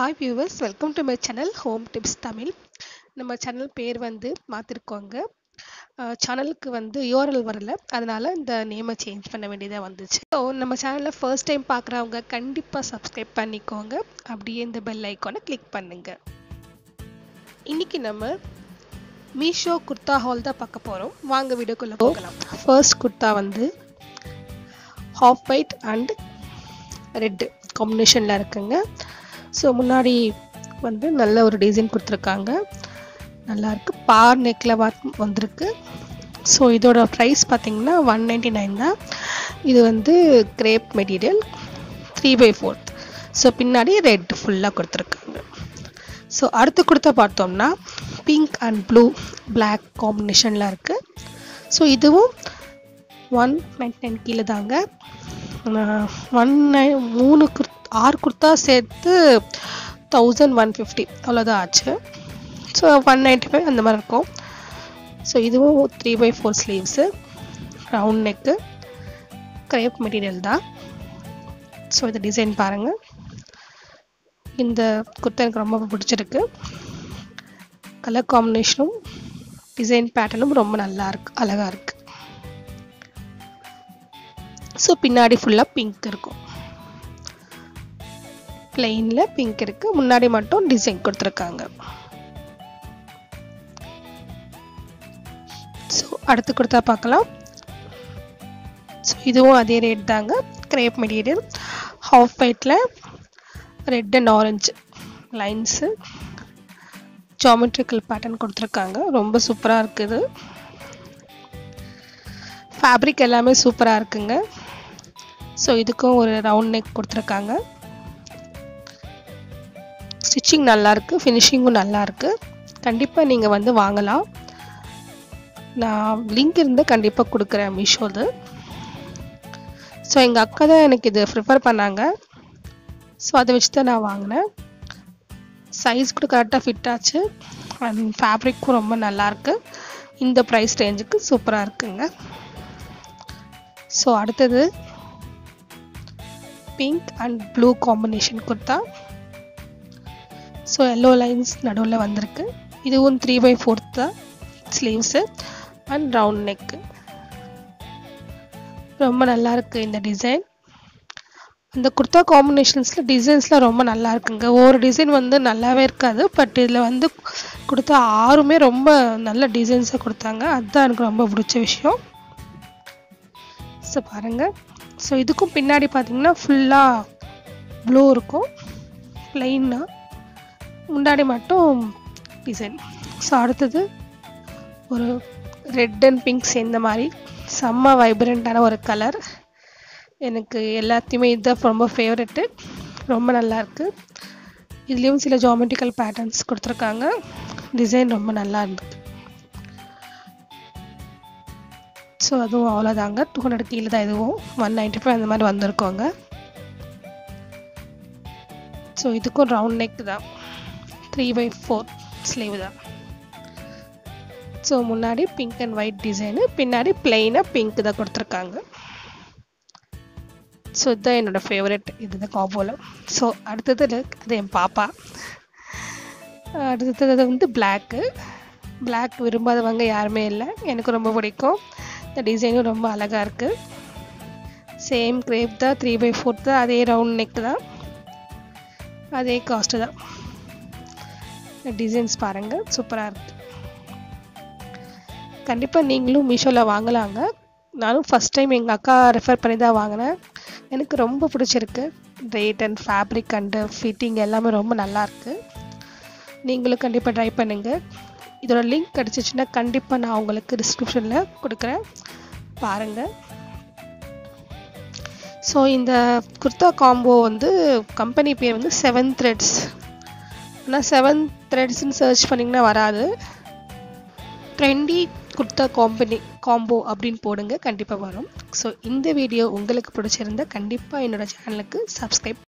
Hi viewers welcome to my channel home tips Tamil நம்ம channel பேர் வந்து மாற்றிருக்கோங்க சேனலுக்கு வந்து யூஆர்எல் வரல. அதனால இந்த நேமை சேஞ்ச் பண்ண வேண்டியதாக வந்துச்சு. ஸோ நம்ம சேனலில் ஃபர்ஸ்ட் டைம் பார்க்குறவங்க கண்டிப்பாக சப்ஸ்கிரைப் பண்ணிக்கோங்க. அப்படியே இந்த பெல் ஐக்கானை கிளிக் பண்ணுங்க. இன்னைக்கு நம்ம மீஷோ குர்தா ஹால் தான் பார்க்க போகிறோம் வாங்க வீடியோக்குள்ளே போகலாம். ஃபர்ஸ்ட் குர்தா வந்து ஹாஃப் ஒயிட் அண்ட் ரெட்டு காம்பினேஷனில் இருக்குங்க. ஸோ முன்னாடி வந்து நல்ல ஒரு டிசைன் கொடுத்துருக்காங்க. நல்லாயிருக்கு பார் நெக்கில் வந்திருக்கு. ஸோ இதோட ப்ரைஸ் பார்த்தீங்கன்னா ஒன் நைன்டி நைன் தான். இது வந்து crepe material three by fourth so பின்னாடி ரெட் ஃபுல்லாக கொடுத்துருக்காங்க. ஸோ அடுத்து கொடுத்த பார்த்தோம்னா பிங்க் அண்ட் ப்ளூ பிளாக் காம்பினேஷனில் இருக்குது ஸோ இதுவும் ஒன் நைன்டி நைன் கீழே தாங்க. ஒன் நைன் மூணு ஆறு குர்த்தா சேர்த்து தௌசண்ட் ஒன் ஃபிஃப்டி அவ்வளோதான் ஆச்சு. ஸோ ஒன் நைன்ட்டி ஃபைவ் அந்த மாதிரி இருக்கும். ஸோ இதுவும் three by four sleeves round neck crepe material தான். ஸோ இந்த டிசைன் பாருங்கள் இந்த குர்த்தா எனக்கு ரொம்ப பிடிச்சிருக்கு. கலர் காம்பினேஷனும் டிசைன் பேட்டர்னும் ரொம்ப நல்லா இருக்கு அழகாக இருக்குது ஸோ பின்னாடி ஃபுல்லாக பிங்க் இருக்கும். பிளெயினில் பிங்க் இருக்குது முன்னாடி மட்டும் டிசைன் கொடுத்துருக்காங்க. ஸோ அடுத்து கொடுத்தா பார்க்கலாம். ஸோ இதுவும் அதே ரேட் தாங்க. கிரேப் மெட்டீரியல் ஹாஃப் ஒயிட்டில் red and orange lines geometrical pattern கொடுத்துருக்காங்க. ரொம்ப சூப்பராக இருக்குது. ஃபேப்ரிக் எல்லாமே சூப்பராக இருக்குங்க. ஸோ இதுக்கும் ஒரு ரவுண்ட் நெக் கொடுத்துருக்காங்க. ஸ்டிச்சிங் நல்லாயிருக்கு ஃபினிஷிங்கும் நல்லாயிருக்கு கண்டிப்பாக நீங்கள் வந்து வாங்கலாம். நான் லிங்க் இருந்து கண்டிப்பாக கொடுக்குறேன் மீஷோது ஸோ எங்கள் அக்கா தான் எனக்கு இது ப்ரிஃபர் பண்ணாங்க. ஸோ அதை வச்சு தான் நான் வாங்கினேன். சைஸ் கூட கரெக்டாக ஃபிட் ஆச்சு. அண்ட் ஃபேப்ரிக்கும் ரொம்ப நல்லாயிருக்கு இந்த ப்ரைஸ் ரேஞ்சுக்கு சூப்பராக இருக்குங்க. ஸோ அடுத்தது pink and blue combination kurta so yellow lines நடுவில் வந்திருக்கு. இதுவும் த்ரீ பை ஃபோர்த் தான். ஸ்லீவ்ஸு அண்ட் ரவுண்ட் நெக்கு ரொம்ப நல்லா இருக்குது இந்த டிசைன் அந்த குர்த்தா காம்பினேஷன்ஸில் டிசைன்ஸ்லாம் ரொம்ப நல்லா இருக்குங்க. ஒவ்வொரு டிசைன் வந்து நல்லாவே இருக்காது பட் இதில் வந்து கொடுத்த ஆறுமே ரொம்ப நல்ல டிசைன்ஸாக கொடுத்தாங்க. அதுதான் எனக்கு ரொம்ப பிடிச்ச விஷயம். ஸோ பாருங்கள் ஸோ இதுக்கும் பின்னாடி பார்த்தீங்கன்னா ஃபுல்லாக ப்ளூ இருக்கும். ப்ளைன்னா முன்னாடி மட்டும் டிசைன் ஸோ அடுத்தது ஒரு ரெட் அண்ட் பிங்க் சேர்ந்த மாதிரி செம்ம வைப்ரண்ட்டான ஒரு கலர் எனக்கு எல்லாத்தையுமே இதுதான் ரொம்ப ஃபேவரெட்டு ரொம்ப நல்லாயிருக்கு இதுலேயும் சில ஜாமெட்ரிக்கல் பேட்டர்ன்ஸ் கொடுத்துருக்காங்க. டிசைன் ரொம்ப நல்லா இருந்தது. ஸோ அதுவும் அவ்வளோதாங்க டூ ஹண்ட்ரட் கீழே தான் இதுவும். ஒன் நைன்ட்டி ஃபைவ் அந்த மாதிரி வந்திருக்கோங்க. ஸோ இதுக்கும் ரவுண்ட் நெக் தான். த்ரீ பை ஃபோர் ஸ்லீவ் தான். ஸோ முன்னாடி பிங்க் அண்ட் ஒயிட் டிசைனு பின்னாடி பிளெயினாக பிங்க் தான் கொடுத்துருக்காங்க. ஸோ இதுதான் என்னோடய ஃபேவரெட் இதுதான் காம்போவில் ஸோ அடுத்தது அது என் பாப்பா. அடுத்தது வந்து பிளாக்கு பிளாக் விரும்பாதவங்க யாருமே இல்லை. எனக்கு ரொம்ப பிடிக்கும். இந்த டிசைனும் ரொம்ப அழகாக இருக்குது சேம் கிரேப் தான் த்ரீ பை ஃபோர் தான் அதே ரவுண்ட் நெக் தான். அதே காஸ்ட்டு தான். டிசைன்ஸ் பாருங்கள் சூப்பராக இருக்குது கண்டிப்பாக நீங்களும் மீஷோவில் வாங்கலாங்க. நானும் ஃபஸ்ட் டைம் எங்கள் அக்கா ரெஃபர் பண்ணி தான் வாங்கினேன். எனக்கு ரொம்ப பிடிச்சிருக்கு. Rate and fabric and fitting எல்லாமே ரொம்ப நல்லாயிருக்கு நீங்களும் கண்டிப்பாக ட்ரை பண்ணுங்கள் இதோட லிங்க் கிடச்சிச்சின்னா கண்டிப்பாக நான் உங்களுக்கு டிஸ்கிரிப்ஷனில் கொடுக்குறேன். பாருங்கள் ஸோ இந்த குர்தா காம்போ வந்து கம்பெனி பேர் வந்து செவன் த்ரெட்ஸ் ஆனால் செவன் த்ரெட்ஸ்னு சர்ச் பண்ணிங்கன்னா வராது. ட்ரெண்டி குர்தா காம்பனி காம்போ அப்படின்னு போடுங்க கண்டிப்பாக வரும். ஸோ இந்த வீடியோ உங்களுக்கு பிடிச்சிருந்தா கண்டிப்பாக என்னோடய சேனலுக்கு சப்ஸ்கிரைப்